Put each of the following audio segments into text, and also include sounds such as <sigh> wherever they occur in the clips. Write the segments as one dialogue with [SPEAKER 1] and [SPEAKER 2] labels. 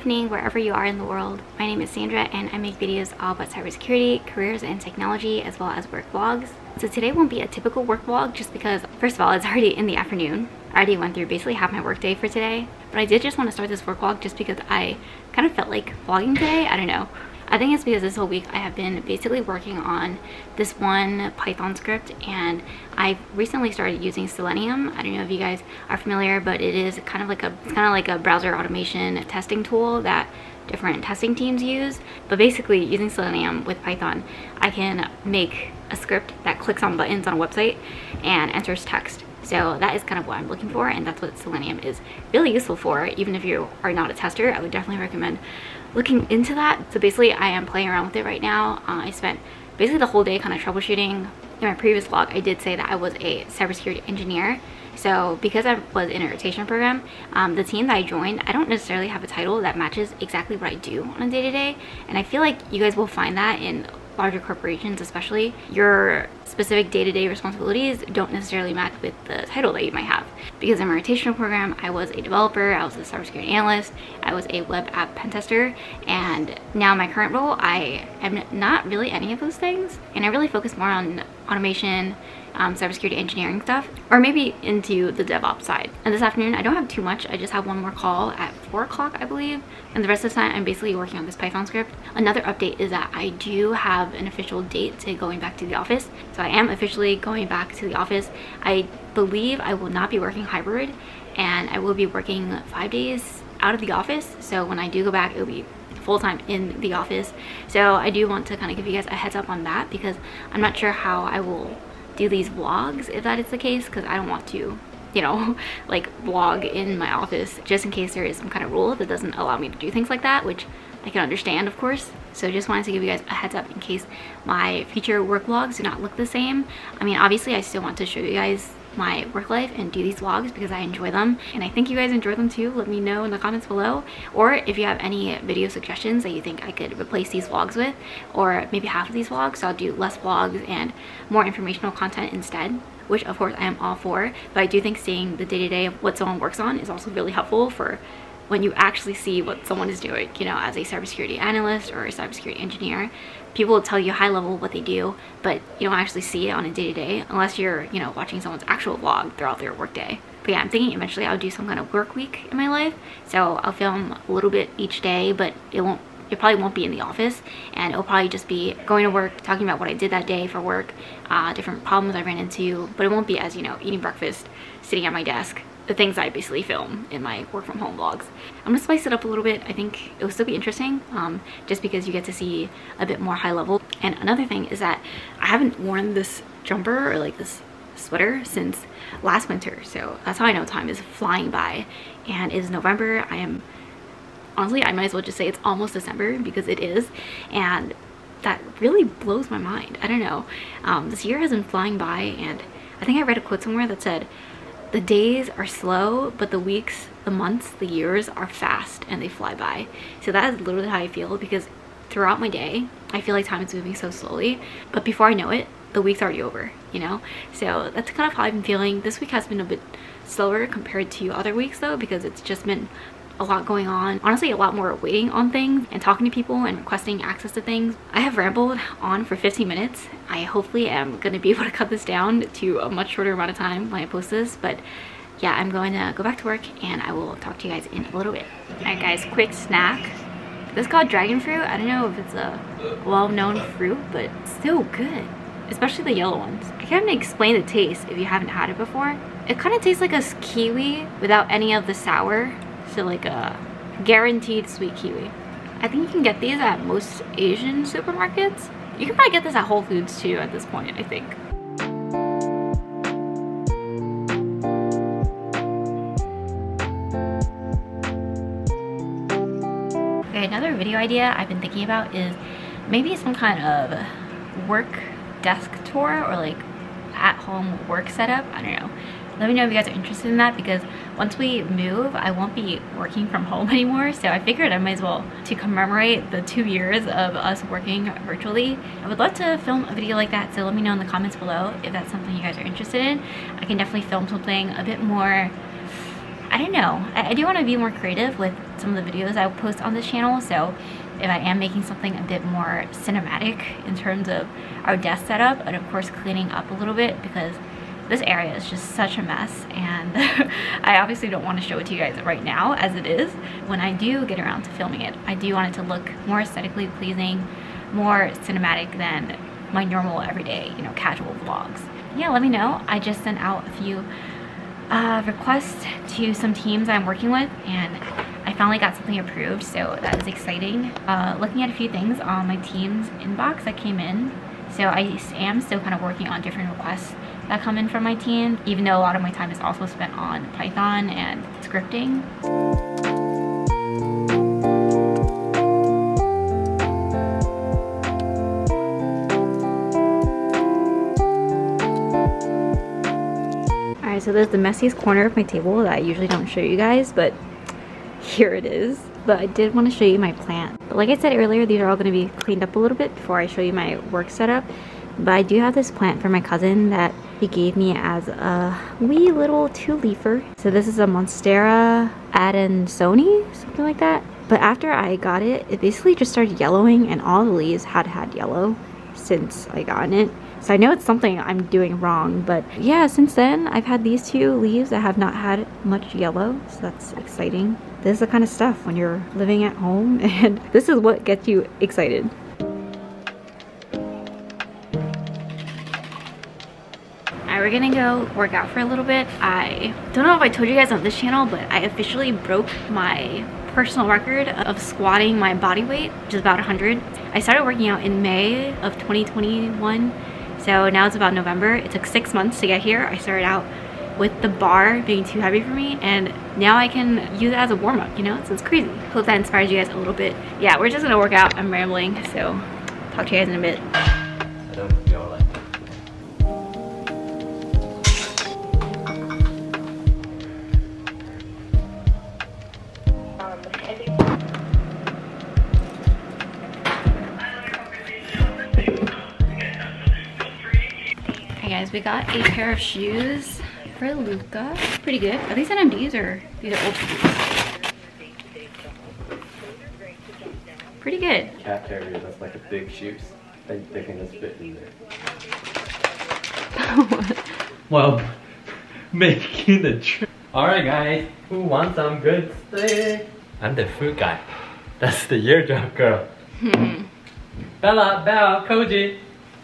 [SPEAKER 1] evening, wherever you are in the world. My name is Sandra and I make videos all about cybersecurity, careers and technology, as well as work vlogs. So today won't be a typical work vlog just because, first of all, it's <laughs> already in the afternoon. I already went through basically half my work day for today. But I did just want to start this work vlog just because I kind of felt like vlogging today. I don't know. I think it's because this whole week I have been basically working on this one Python script and I've recently started using Selenium. I don't know if you guys are familiar, but it is kind of like a it's kind of like a browser automation testing tool that different testing teams use. But basically using Selenium with Python, I can make a script that clicks on buttons on a website and enters text. So that is kind of what I'm looking for and that's what Selenium is really useful for. Even if you are not a tester, I would definitely recommend looking into that. So basically I am playing around with it right now. Uh, I spent basically the whole day kind of troubleshooting. In my previous vlog, I did say that I was a cybersecurity engineer. So because I was in a rotation program, um, the team that I joined, I don't necessarily have a title that matches exactly what I do on a day-to-day. -day. And I feel like you guys will find that in larger corporations especially, your specific day-to-day -day responsibilities don't necessarily match with the title that you might have. Because in my rotational program, I was a developer, I was a cybersecurity analyst, I was a web app pen tester, and now my current role, I am not really any of those things, and I really focus more on automation, um, cybersecurity engineering stuff, or maybe into the DevOps side. And this afternoon, I don't have too much. I just have one more call at 4 o'clock, I believe. And the rest of the time, I'm basically working on this Python script. Another update is that I do have an official date to going back to the office. So I am officially going back to the office. I believe I will not be working hybrid, and I will be working five days out of the office. So when I do go back, it'll be full-time in the office. So i do want to kind of give you guys a heads up on that because i'm not sure how i will do these vlogs if that is the case because I don't want to you know <laughs> like vlog in my office just in case there is some kind of rule that doesn't allow me to do things like that which I can understand of course. So just wanted to give you guys a heads up in case my future work vlogs do not look the same. I mean obviously I still want to show you guys my work life and do these vlogs because I enjoy them. And I think you guys enjoy them too. Let me know in the comments below. Or if you have any video suggestions that you think I could replace these vlogs with or maybe half of these vlogs so I'll do less vlogs and more informational content instead which of course I am all for. But I do think seeing the day-to-day -day of what someone works on is also really helpful for when you actually see what someone is doing, you know, as a cybersecurity analyst or a cybersecurity engineer, people will tell you high level what they do, but you don't actually see it on a day-to-day unless you're, you know, watching someone's actual vlog throughout their workday. But yeah, I'm thinking eventually I'll do some kind of work week in my life. So I'll film a little bit each day, but it won't it probably won't be in the office and it'll probably just be going to work talking about what I did that day for work uh, different problems I ran into but it won't be as you know eating breakfast sitting at my desk the things I basically film in my work from home vlogs. I'm gonna spice it up a little bit. I think it will still be interesting um, just because you get to see a bit more high level. And another thing is that I haven't worn this jumper or like this sweater since last winter. So that's how I know time is flying by. And it is November. I am, honestly, I might as well just say it's almost December because it is. And that really blows my mind. I don't know. Um, this year has been flying by and I think I read a quote somewhere that said, the days are slow, but the weeks, the months, the years are fast and they fly by. So that is literally how I feel because throughout my day, I feel like time is moving so slowly. But before I know it, the week's already over, you know? So that's kind of how I've been feeling. This week has been a bit slower compared to other weeks though because it's just been a lot going on. Honestly, a lot more waiting on things and talking to people and requesting access to things. I have rambled on for 15 minutes. I hopefully am going to be <laughs> able to cut this down to a much shorter amount of time when I post this, but yeah, I'm going to go back to work and I will talk to you guys in a little bit. Alright guys, quick snack. This is called dragon fruit. I don't know if it's a well-known fruit, but still good. Especially the yellow ones. I can't even explain the taste if you haven't had it before. It kind of tastes like a kiwi without any of the sour so like a guaranteed sweet kiwi. I think you can get these at most Asian supermarkets. You can probably get this at Whole Foods too at this point, I think. Okay, another video idea I've been thinking about is maybe some kind of work desk tour or like at-home work setup. I don't know let me know if you guys are interested in that because once we move I won't be working from home <laughs> anymore so I figured I might as well to commemorate the two years of us working virtually I would love to film a video like that so let me know in the comments below if that's something you guys are interested in I can definitely film something a bit more I don't know. I, I do want to be more creative with some of the videos I post on this channel. So if I am making something a bit more cinematic in terms of our desk setup and of course cleaning up a little bit because this area is just such a mess and <laughs> I obviously don't want to show it to you guys right now as it is. When I do get around to filming it, I do want it to look more aesthetically pleasing, more cinematic than my normal everyday, you know, casual vlogs. Yeah, let me know. I just sent out a few uh, requests to some teams I'm working with and finally got something approved, so that is exciting. Uh, looking at a few things on my team's inbox that came in. So I am still kind of working on different requests that come in from my team, even though a lot of my time is also spent on Python and scripting. Alright, so there's the messiest corner of my table that I usually don't show you guys, but here it is. But I did want to show you my plant. But like I said earlier, these are all going to be cleaned up a little bit before I show you my work setup. But I do have this plant for my cousin that he gave me as a wee little two-leafer. So this is a Monstera adansonii, something like that. But after I got it, it basically just started yellowing and all the leaves had had yellow since I gotten it. So I know it's something I'm doing wrong, but yeah, since then I've had these two leaves that have not had much yellow, so that's exciting. This is the kind of stuff when you're living at home <laughs> and this is what gets you excited. Alright, we're gonna go work out for a little bit. I don't know if I told you guys on this channel, but I officially broke my personal record of squatting my body weight, which is about 100. I started working out in May of 2021 so now it's about November. It took six months to get here. I started out with the bar being too heavy for me and now I can use it as a warm-up, you know? So it's crazy. Hope that inspires you guys a little bit. Yeah, we're just gonna work out. I'm rambling, so talk to you guys in a bit. guys, we got a pair of shoes for Luca. Pretty good. Are these NMDs or these are old shoes? Pretty good.
[SPEAKER 2] Cat terrier, that's like a big shoes. They, they can just fit in there. <laughs> well, making the trip. Alright guys, who wants some good steak? I'm the food guy. That's the eardrop girl. Hmm. Bella, Bella, Koji.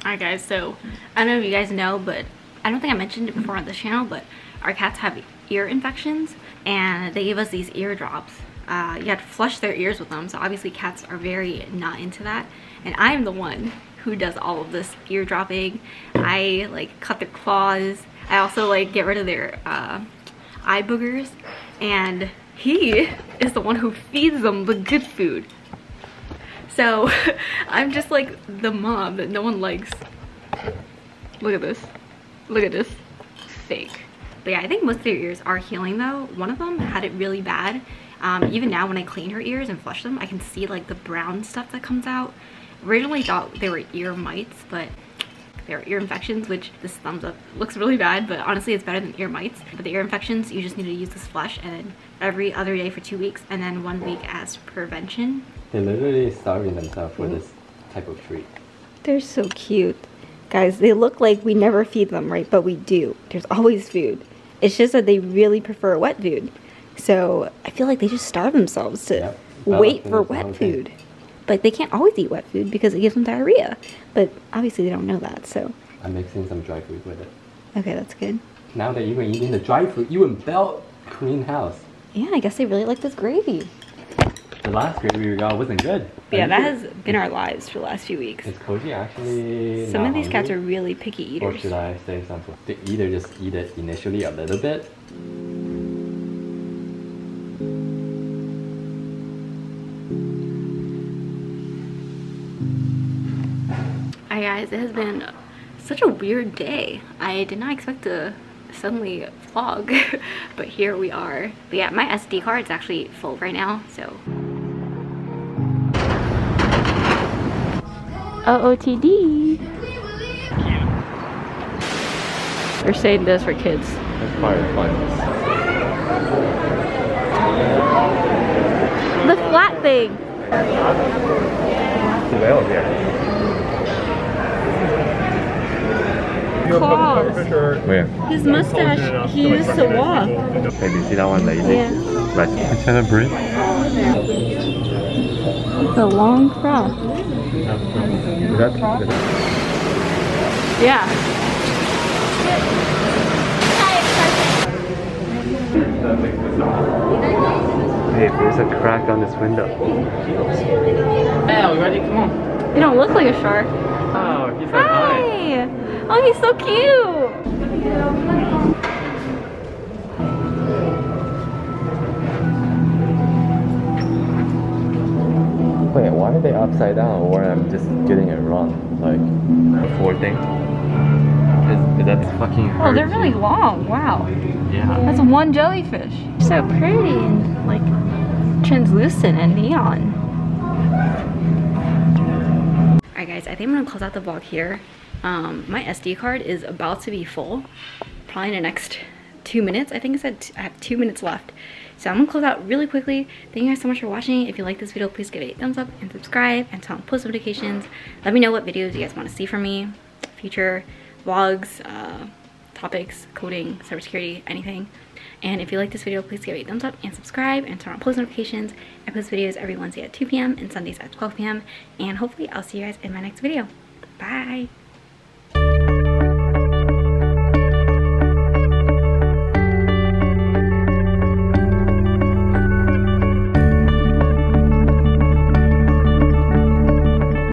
[SPEAKER 1] Alright guys, so I don't know if you guys know, but I don't think I mentioned it before on this channel, but our cats have ear infections and they gave us these ear drops. Uh, you have to flush their ears with them, so obviously cats are very not into that. And I'm the one who does all of this ear dropping. I like cut their claws. I also like get rid of their uh, eye boogers. And he is the one who feeds them the good food. So <laughs> I'm just like the mom that no one likes. Look at this. Look at this. Fake. But yeah, I think most of their ears are healing though. One of them had it really bad. Um, even now when I clean her ears and flush them, I can see like the brown stuff that comes out. Originally thought they were ear mites, but they're ear infections, which this thumbs up looks really bad, but honestly it's better than ear mites. But the ear infections, you just need to use this flush and every other day for two weeks and then one week as prevention.
[SPEAKER 2] They're literally starving themselves for this type of treat.
[SPEAKER 1] They're so cute. Guys, they look like we never feed them, right? But we do. There's always food. It's just that they really prefer wet food. So I feel like they just starve themselves to yep. wait for wet food. But they can't always eat wet food because it gives them diarrhea. But obviously they don't know that, so.
[SPEAKER 2] I'm mixing some dry food with it.
[SPEAKER 1] Okay, that's good.
[SPEAKER 2] Now that you're eating the dry food, you will belt clean house.
[SPEAKER 1] Yeah, I guess they really like this gravy
[SPEAKER 2] the last gravy we got wasn't good.
[SPEAKER 1] yeah, that has been our lives for the last few weeks.
[SPEAKER 2] Is Koji actually
[SPEAKER 1] Some of these cats are really picky eaters.
[SPEAKER 2] Or should I say something? They either just eat it initially a little bit.
[SPEAKER 1] Hi guys, it has been such a weird day. I did not expect to suddenly vlog, <laughs> but here we are. But yeah, my SD card is actually full right now, so OOTD. They're saying this for kids.
[SPEAKER 2] That's part of fun.
[SPEAKER 1] The flat thing.
[SPEAKER 2] Well, here.
[SPEAKER 1] Claws.
[SPEAKER 2] Where?
[SPEAKER 1] His mustache, he used to walk.
[SPEAKER 2] Maybe see that one lazy.
[SPEAKER 1] Yeah.
[SPEAKER 2] Right. Can I breathe?
[SPEAKER 1] It's a long cross.
[SPEAKER 2] Is that?
[SPEAKER 1] Yeah.
[SPEAKER 2] Hey, there's a crack on this window. Yeah, we ready? Come on.
[SPEAKER 1] You don't look like a shark.
[SPEAKER 2] Oh, he's like hi.
[SPEAKER 1] Hi! Oh, he's so cute!
[SPEAKER 2] Are they upside down? Or I'm just getting it wrong? Like, the four thing? Is, is that fucking
[SPEAKER 1] Oh, they're really
[SPEAKER 2] you?
[SPEAKER 1] long. Wow.
[SPEAKER 2] Yeah.
[SPEAKER 1] That's one jellyfish. So pretty and like translucent and neon. Alright guys, I think I'm gonna close out the vlog here. Um, my SD card is about to be full. Probably in the next two minutes. I think I said t- I have two minutes left. So I'm gonna close out really quickly. Thank you guys so much for watching. If you like this video, please give it a thumbs up and subscribe and turn on post notifications. Let me know what videos you guys want to see from me. Future vlogs, uh, topics, coding, cybersecurity, anything. And if you like this video, please give it a thumbs up and subscribe and turn on post notifications. I post videos every Wednesday at 2 p.m. and Sundays at 12 p.m. And hopefully I'll see you guys in my next video. Bye!